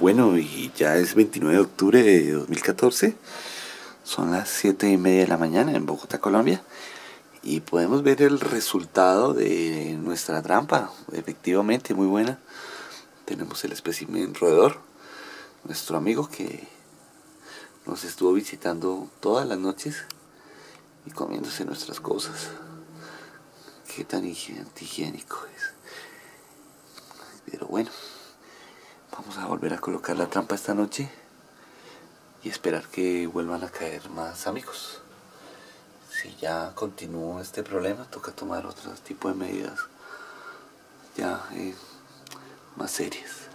Bueno, y ya es 29 de octubre de 2014. Son las 7 y media de la mañana en Bogotá, Colombia. Y podemos ver el resultado de nuestra trampa. Efectivamente, muy buena. Tenemos el espécimen roedor. Nuestro amigo que nos estuvo visitando todas las noches y comiéndose nuestras cosas. Qué tan higiénico es. Pero bueno. Vamos a volver a colocar la trampa esta noche y esperar que vuelvan a caer más amigos. Si ya continúa este problema, toca tomar otro tipo de medidas ya eh, más serias.